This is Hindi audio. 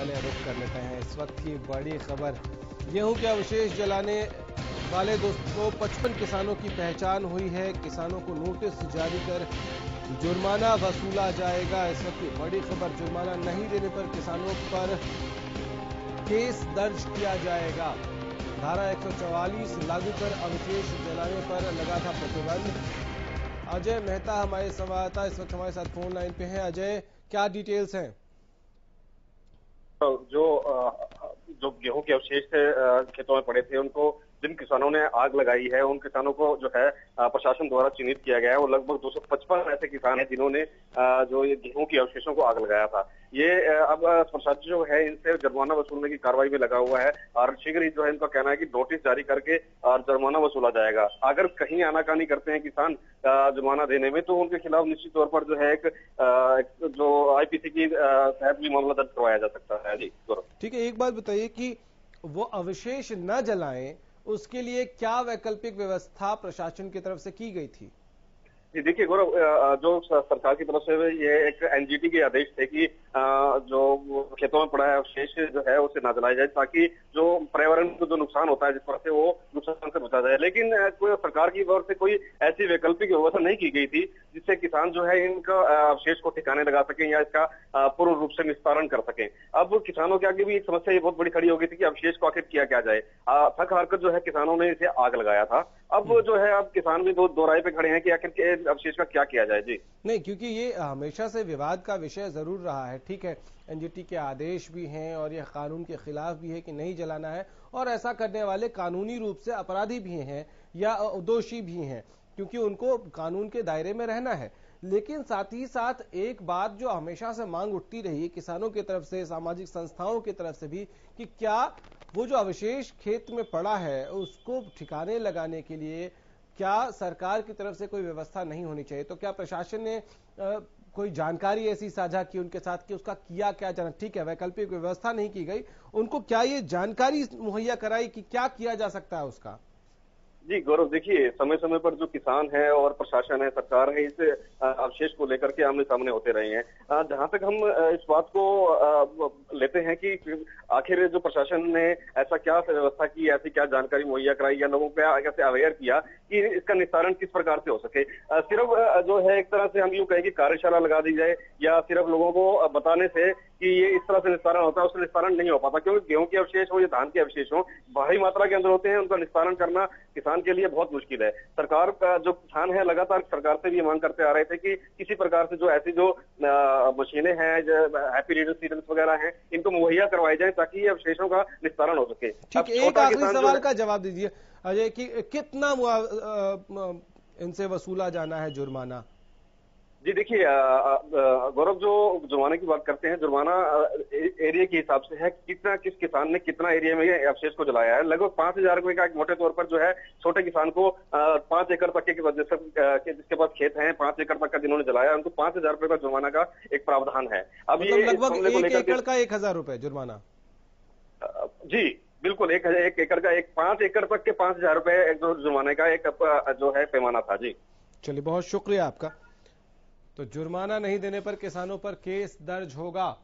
पहले रुख कर लेते हैं। इस वक्त की बड़ी खबर। गेहूँ के अवशेष जलाने वाले दोस्तों, पचपन किसानों की पहचान हुई है। किसानों को नोटिस जारी कर जुर्माना वसूला जाएगा। इस वक्त की बड़ी खबर, जुर्माना नहीं देने पर किसानों पर केस दर्ज किया जाएगा। धारा 144 लागू कर अवशेष जलाने पर लगा था प्रतिबंध। अजय मेहता हमारे संवाददाता, इस वक्त हमारे साथ फ़ोन लाइन पे हैं। अजय, क्या डिटेल्स हैं? जो जो गेहूँ के अवशेष थे खेतों में पड़े थे उनको जिन किसानों ने आग लगाई है, उन किसानों को जो है प्रशासन द्वारा चिन्हित किया गया है। वो लगभग 255 ऐसे किसान हैं जिन्होंने जो ये गेहूँ के अवशेषों को आग लगाया था। ये अब प्रशासन जो है, इनसे जुर्माना वसूलने की कार्रवाई में लगा हुआ है और शीघ्र ही जो है, इनका कहना है कि नोटिस जारी करके और जुर्माना वसूला जाएगा। अगर कहीं आनाकानी करते हैं किसान जुर्माना देने में तो उनके खिलाफ निश्चित तौर पर जो है एक जो आईपीसी की तहत भी मामला दर्ज करवाया जा सकता है। जी ठीक है, एक बात बताइए कि वो अवशेष न जलाएँ उसके लिए क्या वैकल्पिक व्यवस्था प्रशासन की तरफ़ से की गई थी? जी देखिए गौरव जो सरकार की तरफ़ से ये एक एनजीटी के आदेश थे कि जो खेतों में पड़ा है अवशेष जो है उसे ना जलाया जाए ताकि जो पर्यावरण को जो नुकसान होता है जिस तरह से वो नुकसान से बचा जाए। लेकिन कोई सरकार की ओर से कोई ऐसी वैकल्पिक व्यवस्था नहीं की गई थी जिससे किसान जो है इनका अवशेष को ठिकाने लगा सके या इसका पूर्ण रूप से निस्तारण कर सके। अब किसानों के आगे भी एक समस्या ये बहुत बड़ी खड़ी हो गई थी कि अवशेष को आखिर किया क्या जाए। थक हारकर जो है किसानों ने इसे आग लगाया था। अब जो है अब किसान भी दो दोराए पे खड़े हैं कि आखिर अवशेष का क्या किया जाए? जी। नहीं, क्योंकि ये हमेशा से विवाद का विषय ज़रूर रहा है, ठीक है? एनजीटी के आदेश भी हैं और यह कानून के खिलाफ भी है कि नहीं जलाना है, और ऐसा करने वाले कानूनी रूप से अपराधी भी हैं या दोषी भी हैं, क्योंकि उनको कानून के दायरे में रहना है। लेकिन साथ ही साथ एक बात जो हमेशा से मांग उठती रही है किसानों की तरफ़ से, सामाजिक संस्थाओं की तरफ़ से भी, कि क्या वो जो अवशेष खेत में पड़ा है, उसको ठिकाने लगाने के लिए क्या सरकार की तरफ़ से कोई व्यवस्था नहीं होनी चाहिए? तो क्या प्रशासन ने कोई जानकारी ऐसी साझा की उनके साथ कि उसका किया क्या जाना? ठीक है, वैकल्पिक व्यवस्था नहीं की गई। उनको क्या ये जानकारी मुहैया कराई कि क्या किया जा सकता है उसका? जी, गौरव, देखिए समय समय पर जो किसान है और प्रशासन है, सरकार है, इस अवशेष को लेकर के आमने सामने होते रहे हैं। जहाँ तक हम इस बात को लेते हैं कि आखिर जो प्रशासन ने ऐसा क्या व्यवस्था की, ऐसी क्या जानकारी मुहैया कराई या लोगों को कैसे अवेयर किया, कि इसका निस्तारण किस प्रकार से हो सके? सिर्फ़ जो है एक तरह से हम यूँ कहें कि कार्यशाला लगा दी जाए या सिर्फ़ लोगों को बताने से कि ये इस तरह से निस्तारण होता है उसका निस्तारण नहीं हो पाता, क्योंकि गेहूँ के अवशेष हो या धान के अवशेष हो, भारी मात्रा के अंदर होते हैं, उनका निस्तारण करना किसान के लिए बहुत मुश्किल है। सरकार का जो किसान है लगातार सरकार से भी मांग करते आ रहे थे कि किसी प्रकार से जो ऐसी जो मशीनें हैं हैप्पी रीडर सीरियल्स वगैरह हैं इनको मुहैया करवाए जाए ताकि ये अवशेषों का निस्तारण हो सके। ठीक एक आखिरी सवाल का जवाब दीजिए। अजय कि कितना इनसे वसूला जाना है जुर्माना? जी देखिए गौरव जो जुर्माने की बात करते हैं जुर्माना एरिया के हिसाब से है कितना किस किसान ने कितना एरिया में अवशेष को जलाया है। लगभग पाँच हज़ार रुपए का एक मोटे तौर पर जो है छोटे किसान को पाँच एकड़ तक के जिसके पास खेत हैं पाँच एकड़ तक का जिन्होंने जलाया उनको पाँच हज़ार रुपए का जुर्माना का एक प्रावधान है। अब मतलब ये लगभग एक एकड़ का एक हज़ार रुपए जुर्माना। जी बिल्कुल एक एक एकड़ का एक पाँच एकड़ तक के पाँच हज़ार रुपए जुर्माने का एक जो है पैमाना था जी। चलिए बहुत शुक्रिया आपका। तो जुर्माना नहीं देने पर किसानों पर केस दर्ज होगा।